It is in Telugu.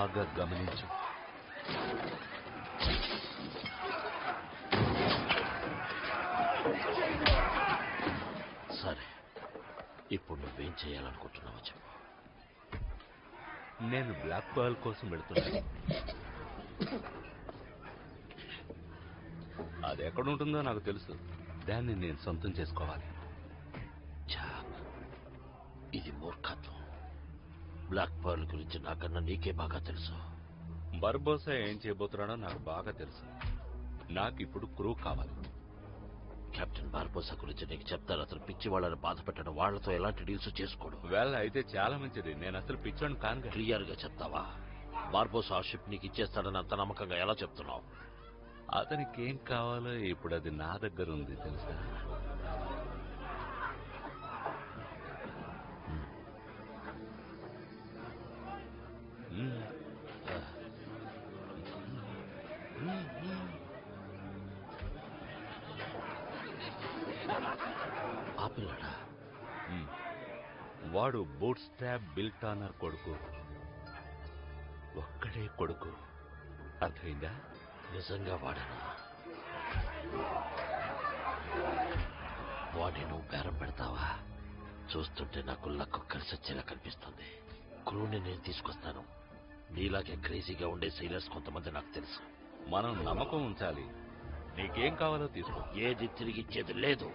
బాగా గమనించు. సరే ఇప్పుడు నువ్వేం చేయాలనుకుంటున్నావో చెప్పు. నేను బ్లాక్ పర్ల్ కోసం వెళుతున్నాను. అది ఎక్కడ ఉంటుందో నాకు తెలుసు. దాన్ని నేను సొంతం చేసుకోవాలి. ఇది మూర్ఖత్వం. బ్లాక్ పర్ల్ గురించి నాకన్నా నీకే బాగా తెలుసు. బర్బోసా ఏం చేయబోతున్నాడో నాకు బాగా తెలుసు. నాకు ఇప్పుడు క్రూ కావాలి. కెప్టెన్ బార్బోసా గురించి నీకు చెప్తాను. అతను పిచ్చి వాళ్ళని బాధ పెట్టడం వాళ్ళతో ఎలాంటి డీల్స్ చేసుకోడు. వెల్ అయితే చాలా మంచిది. నేను అసలు పిచ్చోని కాను క్లియర్గా చెప్తావా? బార్బోసా ఆ షిప్ నీకు ఇచ్చేస్తాడని అంత నమ్మకంగా ఎలా చెప్తున్నావు? అతనికి ఏం కావాలో ఇప్పుడు అది నా దగ్గర ఉంది తెలుసా? పిల్లడా. వాడు బూట్ స్టాబ్ బిల్టానర్ కొడుకు. ఒక్కడే కొడుకు. అర్థమైందా? నిజంగా వాడనా? వాడిని నువ్వు బేరం పెడతావా? చూస్తుంటే నాకు లక్కు కలిసి వచ్చేలా కనిపిస్తుంది. క్రూని నేను తీసుకొస్తాను. నీలాగే క్రేజీగా ఉండే సైలర్స్ కొంతమంది నాకు తెలుసు. మనం నమ్మకం ఉంచాలి. నీకేం కావాలో తీసుకో. ఏది తిరిగిచ్చేది లేదు.